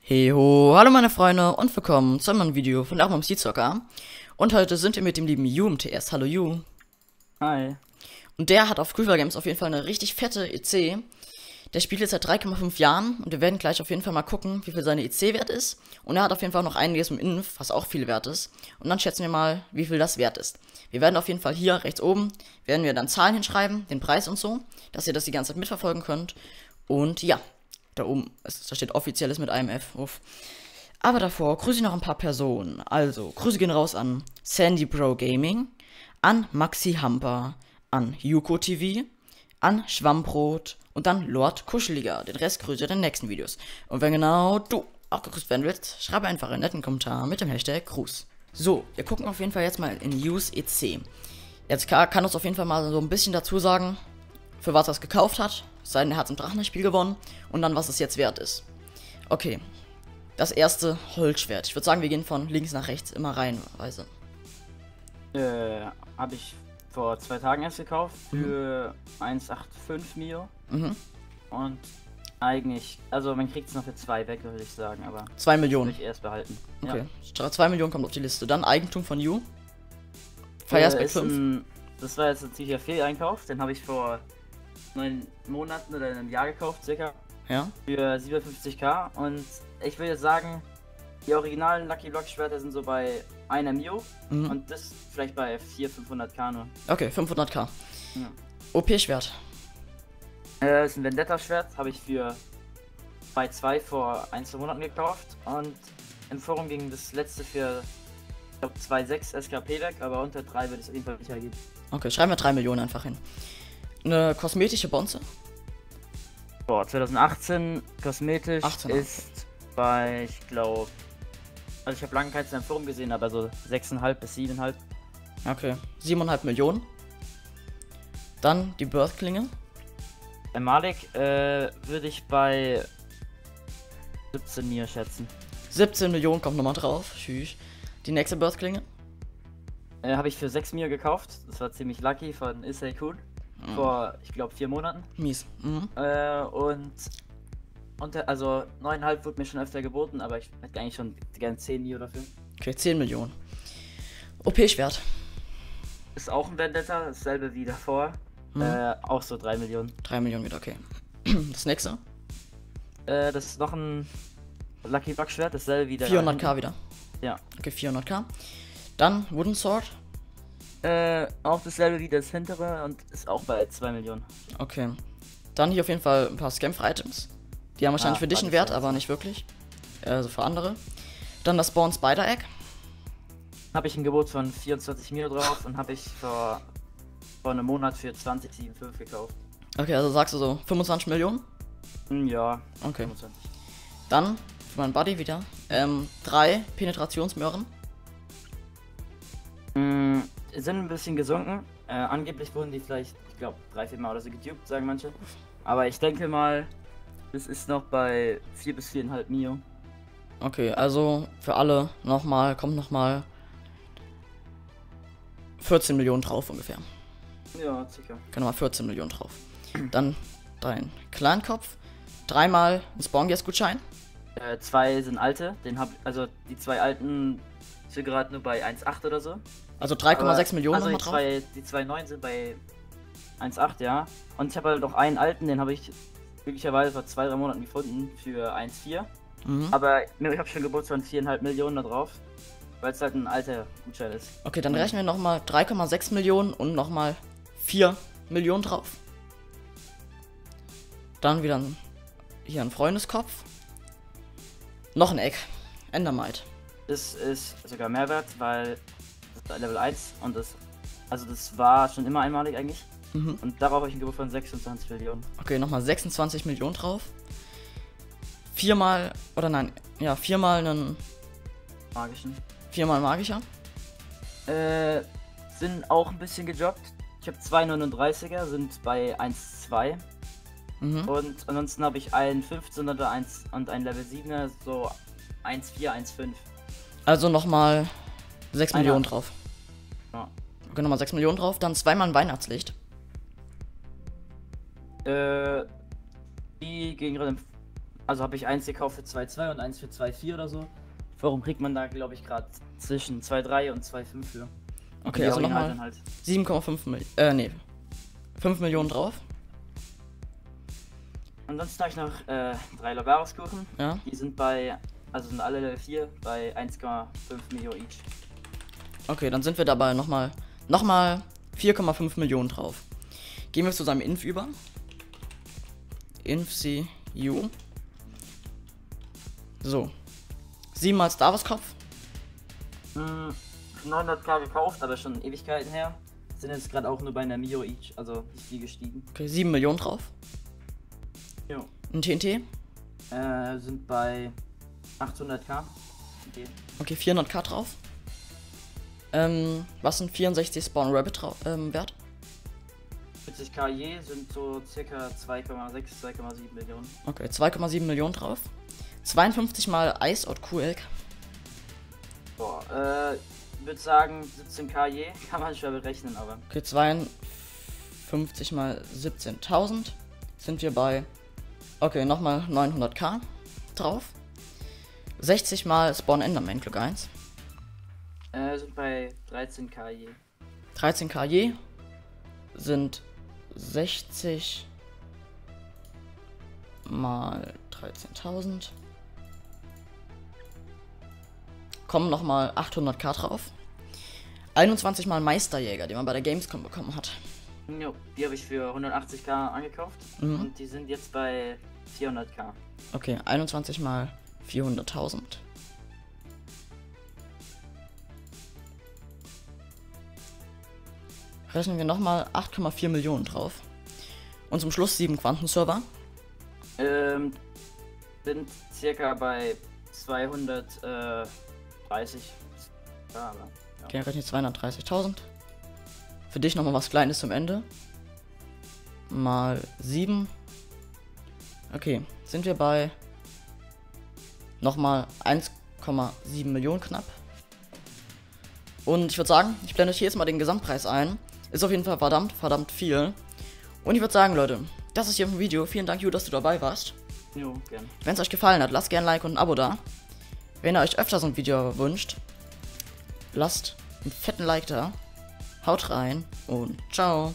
Heho, hallo meine Freunde und willkommen zu einem neuen Video von Armam Zocker. Und heute sind wir mit dem lieben Yu im TS. Hallo Yu. Hi. Und der hat auf Creeper Games auf jeden Fall eine richtig fette EC. Der spielt jetzt seit 3,5 Jahren und wir werden gleich auf jeden Fall mal gucken, wie viel seine EC wert ist. Und er hat auf jeden Fall noch einiges im Inf, was auch viel wert ist. Und dann schätzen wir mal, wie viel das wert ist. Wir werden auf jeden Fall hier rechts oben, werden wir dann Zahlen hinschreiben, den Preis und so, dass ihr das die ganze Zeit mitverfolgen könnt. Und ja, da oben, da steht offizielles mit IMF. Uff. Aber davor grüße ich noch ein paar Personen. Also, Grüße gehen raus an Sandy Pro Gaming, an Maxi Hamper, an Yuko TV, an Schwammbrot und dann Lord Kuscheliger. Den Rest grüße in den nächsten Videos. Und wenn genau du auch gegrüßt werden willst, schreibe einfach einen netten Kommentar mit dem Hashtag Gruß. So, wir gucken auf jeden Fall jetzt mal in Use EC. Jetzt kann uns auf jeden Fall mal so ein bisschen dazu sagen, für was er es gekauft hat, sein Herz im Drachenspiel gewonnen und dann was es jetzt wert ist. Okay, das erste Holzschwert. Ich würde sagen, wir gehen von links nach rechts immer reihenweise. Äh, habe ich vor zwei Tagen erst gekauft für mhm. 1,85 Mio. Mhm. Und eigentlich, also man kriegt es noch für zwei weg, würde ich sagen, aber. Zwei Millionen. Würde ich erst behalten. Okay. Ja. Zwei Millionen kommt auf die Liste. Dann Eigentum von You. Firesback äh, 5. Ein, das war jetzt ein ziemlicher Fehleinkauf. Den habe ich vor neun Monaten oder einem Jahr gekauft, circa. Ja. Für 57k. Und ich würde sagen, die originalen Lucky Block Schwerter sind so bei einer Mio. Mhm. Und das vielleicht bei 400, 500k nur. Okay, 500k. Ja. OP-Schwert. Äh, das ist ein Vendetta-Schwert. Habe ich für bei 2 vor ein, zwei Monaten gekauft. Und im Forum ging das letzte für, ich glaube, 2,6 SKP weg. Aber unter 3 wird es auf jeden Fall nicht ergeben. Okay, schreiben wir 3 Millionen einfach hin eine kosmetische Bonze? Boah, 2018 kosmetisch 18. ist bei, ich glaube, also ich habe lange keins in einem Forum gesehen, aber so 6,5 bis 7,5. Okay, 7,5 Millionen. Dann die Birth-Klinge. Bei Malik äh, würde ich bei 17 mir schätzen. 17 Millionen kommt nochmal drauf. Tschüss. Die nächste Birth-Klinge? Äh, habe ich für 6 mir gekauft. Das war ziemlich lucky von Issei Cool. Mhm. Vor, ich glaube, vier Monaten. Mies. Mhm. Äh, und, und also 9,5 wurde mir schon öfter geboten, aber ich hätte eigentlich schon gerne 10 Mio dafür. Okay, 10 Millionen. OP-Schwert. Ist auch ein Vendetta, dasselbe wie davor. Mhm. Äh, auch so 3 Millionen. 3 Millionen wieder, okay. Das nächste? Äh, das ist noch ein Lucky Buck Schwert, dasselbe wie der. 400k wieder. Ja. Okay, 400k. Dann Wooden Sword. Äh, auch dasselbe wie das hintere und ist auch bei 2 Millionen. Okay. Dann hier auf jeden Fall ein paar Scamp-Items. Die haben wahrscheinlich ah, für dich einen Wert, aber nicht wirklich. Also für andere. Dann das Spawn Spider Egg. Habe ich ein Gebot von 24 Mio drauf und habe ich vor, vor einem Monat für 20,75 gekauft. Okay, also sagst du so 25 Millionen? Hm, ja. Okay. 25. Dann für meinen Buddy wieder. Ähm, drei Penetrationsmöhren. Mm, sind ein bisschen gesunken. Äh, angeblich wurden die vielleicht, ich glaube, drei, vier Mal oder so gedupt, sagen manche. Aber ich denke mal, es ist noch bei 4 bis 4,5 Mio. Okay, also für alle nochmal, kommt nochmal 14 Millionen drauf ungefähr. Ja, sicher. Können mal 14 Millionen drauf. Dann dein Kleinkopf. Dreimal ein Spawn-Gutschein. Äh, zwei sind alte. Den hab, also die zwei alten sind gerade nur bei 1,8 oder so. Also 3,6 Millionen also die, zwei, die zwei neuen sind bei 1,8, ja. Und ich habe halt noch einen alten, den habe ich glücklicherweise vor zwei, drei Monaten gefunden für 1,4. Mhm. Aber ich habe schon Geburtstag von 4,5 Millionen da drauf. Weil es halt ein alter Gutschein ist. Okay, dann rechnen wir nochmal 3,6 Millionen und nochmal 4 Millionen drauf. Dann wieder ein, hier ein Freundeskopf. Noch ein Eck. Endermite. Das ist sogar Mehrwert, weil Level 1 und das, also das war schon immer einmalig eigentlich. Mhm. Und darauf habe ich ein Gebot von 26 Millionen. Okay, nochmal 26 Millionen drauf. Viermal, oder nein, ja, viermal einen magischen. Viermal magischer. Äh, sind auch ein bisschen gejobbt. Ich habe zwei 39er, sind bei 1,2. Mhm. Und ansonsten habe ich einen 15er 1 und ein Level 7er, so 1,4, 1,5. Also nochmal 6 Millionen drauf. Ja. Okay, nochmal 6 Millionen drauf. Dann zweimal ein Weihnachtslicht. Äh, Die gehen gerade. Also habe ich eins gekauft für 2,2 und eins für 2,4 oder so. Warum kriegt man da, glaube ich, gerade zwischen 2,3 und 2,5 für? Okay, also nochmal halt. 7,5 Millionen. Äh, nee. 5 Millionen drauf. Ansonsten habe ich noch äh, drei Labarus-Kuchen. Ja. Die sind bei, also sind alle Level 4 bei 1,5 Millionen each. Okay, dann sind wir dabei nochmal nochmal 4,5 Millionen drauf. Gehen wir zu seinem Inf über. InfCU. So. Siebenmal Star Wars Kopf. Hm, 900k gekauft, aber schon Ewigkeiten her. Sind jetzt gerade auch nur bei einer Mio each, also nicht viel gestiegen. Okay, 7 Millionen drauf. Jo. Ein TNT? Äh, sind bei 800k. Okay, okay 400k drauf. Ähm, was sind 64 Spawn Rabbit ähm, wert? 40k je sind so circa 2,6, 2,7 Millionen. Okay, 2,7 Millionen drauf. 52 mal Ice Out QL. Boah, äh, würde sagen 17k je, kann man schwer berechnen, aber. Okay, 52 mal 17.000 sind wir bei. Okay, nochmal 900k drauf. 60 mal Spawn Enderman Glück 1. Äh, sind bei 13k je. 13k je sind 60 mal 13.000. Kommen nochmal 800k drauf. 21 mal Meisterjäger, die man bei der Gamescom bekommen hat. Jo, die habe ich für 180k angekauft. Mhm. Und die sind jetzt bei 400k. Okay, 21 mal 400.000. rechnen wir nochmal 8,4 Millionen drauf. Und zum Schluss 7 Quantenserver. Ähm, sind circa bei 230. Ja, aber, ja. Okay, rechne 230.000. Für dich nochmal was Kleines zum Ende. Mal 7. Okay, sind wir bei nochmal 1,7 Millionen knapp. Und ich würde sagen, ich blende euch hier jetzt mal den Gesamtpreis ein. Ist auf jeden Fall verdammt, verdammt viel. Und ich würde sagen, Leute, das ist hier ein Video. Vielen Dank, Ju, dass du dabei warst. Jo, gern. Wenn es euch gefallen hat, lasst gerne ein Like und ein Abo da. Wenn ihr euch öfter so ein Video wünscht, lasst einen fetten Like da. Haut rein und ciao.